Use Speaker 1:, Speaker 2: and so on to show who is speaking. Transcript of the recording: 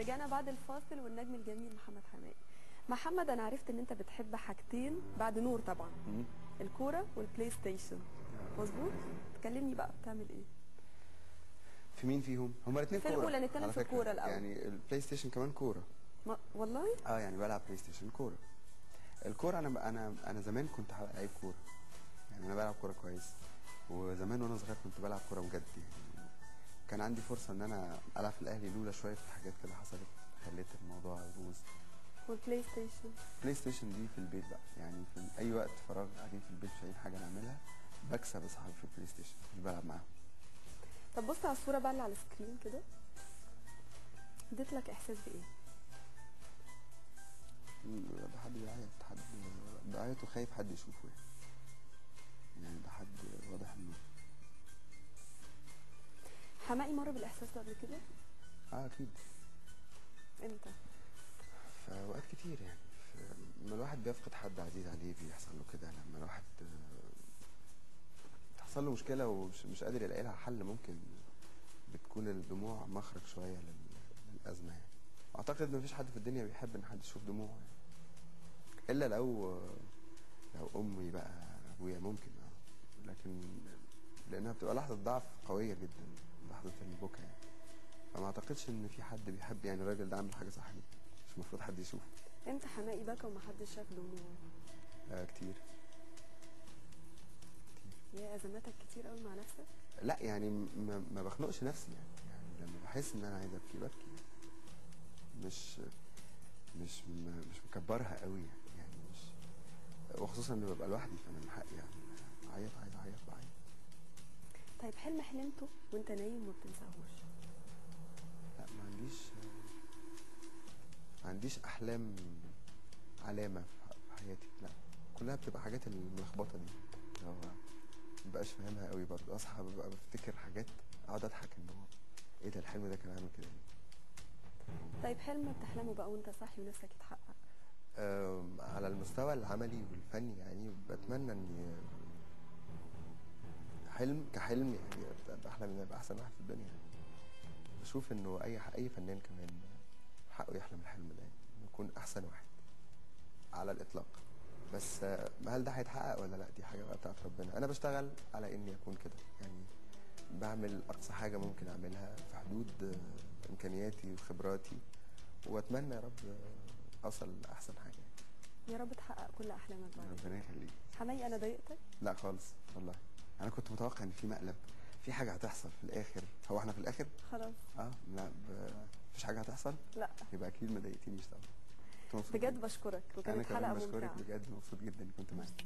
Speaker 1: رجعنا بعد الفاصل والنجم الجميل محمد حماقي. محمد أنا عرفت إن أنت بتحب حاجتين بعد نور طبعا. الكورة والبلاي ستيشن مظبوط؟ تكلمني بقى بتعمل إيه؟
Speaker 2: في مين فيهم؟ هما الاثنين
Speaker 1: في
Speaker 2: كورة
Speaker 1: الأولى نتكلم في
Speaker 2: فكرة.
Speaker 1: الكورة الأول.
Speaker 2: يعني البلاي ستيشن كمان كورة.
Speaker 1: ما والله؟
Speaker 2: آه يعني بلعب بلاي ستيشن كورة. الكورة أنا أنا أنا زمان كنت لعيب كورة. يعني أنا بلعب كورة كويس. وزمان وأنا صغير كنت بلعب كورة بجد يعني. كان عندي فرصة إن أنا ألعب في الأهلي لولا شوية حاجات كده حصلت خليت الموضوع يبوظ.
Speaker 1: والبلاي ستيشن
Speaker 2: بلاي ستيشن دي في البيت بقى. يعني في أي وقت فراغ قاعدين في البيت مش لاقيين حاجة نعملها بكسب أصحابي في البلاي ستيشن مش بلعب معاهم.
Speaker 1: طب بص على الصورة بقى اللي على ال screen كده. اديت لك إحساس بإيه؟
Speaker 2: ده حد بيعيط حد بيعيط وخايف حد يشوفه يعني. يعني ده حد واضح إنه
Speaker 1: حماقي مر بالإحساس ده قبل كده؟
Speaker 2: آه أكيد.
Speaker 1: إمتى؟
Speaker 2: في أوقات كتير يعني. لما الواحد بيفقد حد عزيز عليه بيحصل له كده. لما الواحد آه، تحصل له مشكلة ومش مش قادر يلاقي لها حل ممكن بتكون الدموع مخرج شوية لل- للأزمة يعني. أعتقد مفيش حد في الدنيا بيحب إن حد يشوف دموعه يعني. إلا لو لو أمي بقى أبويا ممكن آه لكن لأنها بتبقى لحظة ضعف قوية جدا. لحظة البكا يعني فما أعتقدش إن في حد بيحب يعني الراجل ده عامل حاجة صح. جدا مش المفروض حد يشوفه.
Speaker 1: إمتى حماقي بكى ومحدش شاف دموعه
Speaker 2: آه كتير.
Speaker 1: يا أزماتك كتير قوي مع نفسك؟
Speaker 2: لا يعني ما, ما بخنقش نفسي يعني. يعني لما بحس إن أنا عايز أبكي ببكي. مش مش مش مكبرها قوي يعني, يعني مش. وخصوصا لما ببقى لوحدي فأنا من حقي يعني. اعيط عايز اعيط بعيط.
Speaker 1: طيب حلم حلمته وانت نايم وما بتنساهوش؟
Speaker 2: لا ما عنديش ما عنديش أحلام علامة في حياتي. لا كلها بتبقى حاجات الملخبطة دي. اللي هو ما بقاش فاهمها قوي برضه. أصحى ببقى بفتكر حاجات أقعد أضحك إن هو إيه ده الحلم ده كان عامل كده ليه؟
Speaker 1: طيب حلم بتحلمه بقى وأنت صاحي ونفسك يتحقق؟
Speaker 2: على المستوى العملي والفني يعني بتمنى إني حلم كحلم يعني بحلم ان ابقى أحسن واحد في الدنيا. يعني. بشوف إنه أي أي فنان كمان حقه يحلم الحلم ده يعني يكون أحسن واحد على الإطلاق. بس هل ده هيتحقق ولا لأ؟ دي حاجة بقى بتاعت ربنا. أنا بشتغل على إني أكون كده. يعني بعمل أقصى حاجة ممكن أعملها في حدود إمكانياتي وخبراتي وأتمنى يا رب أوصل لأحسن حاجة. يعني.
Speaker 1: يا رب تحقق كل أحلامك بعد
Speaker 2: ربنا يخليك.
Speaker 1: حماقي أنا ضايقتك؟
Speaker 2: لأ خالص والله. أنا كنت متوقع إن في مقلب في حاجة هتحصل في الآخر. هو إحنا في الآخر؟
Speaker 1: خلاص.
Speaker 2: آه لا مفيش حاجة هتحصل؟
Speaker 1: لا.
Speaker 2: يبقى أكيد ما ضايقتنيش طبعا.
Speaker 1: بجد بشكرك. وكانت حلقه
Speaker 2: ممتعه أنا
Speaker 1: بشكرك
Speaker 2: بجد مبسوط جدا كنت معاك.